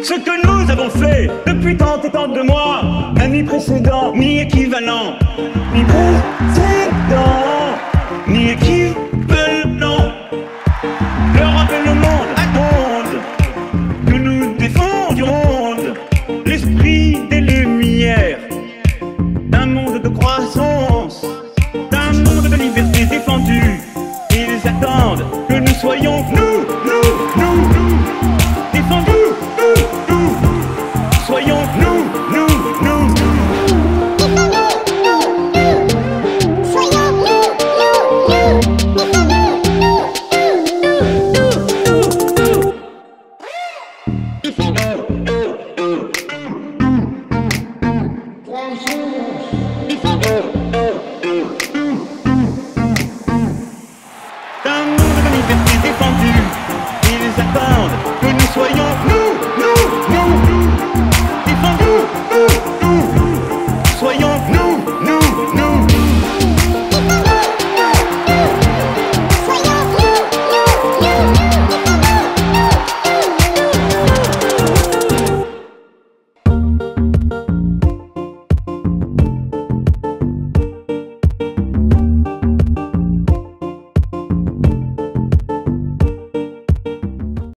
Ce que nous avons fait depuis tant et tant de mois n'a ni précédent, ni équivalent, ni précédent, ni équivalent. L'Europe et le monde attendent que nous défendions l'esprit des lumières d'un monde de croissance, d'un monde de liberté défendu. Ils attendent que nous soyons nous, nous, nous. Futebol.